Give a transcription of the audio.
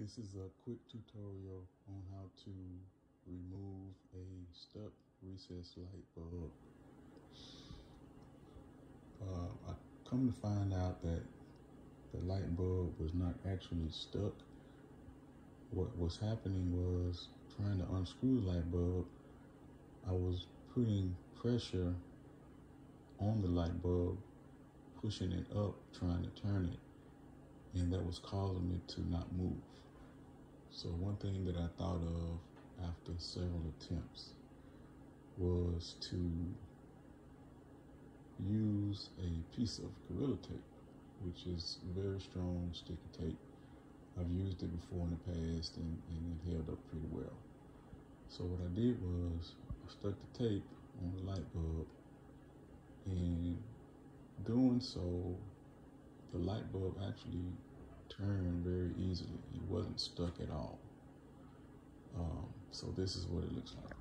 This is a quick tutorial on how to remove a stuck recessed light bulb. Uh, I come to find out that the light bulb was not actually stuck. What was happening was trying to unscrew the light bulb, I was putting pressure on the light bulb, pushing it up, trying to turn it, and that was causing it to not move. So one thing that I thought of after several attempts was to use a piece of Gorilla Tape, which is very strong sticky tape. I've used it before in the past and, and it held up pretty well. So what I did was I stuck the tape on the light bulb and doing so, the light bulb actually turned very easily. It wasn't stuck at all. Um, so this is what it looks like.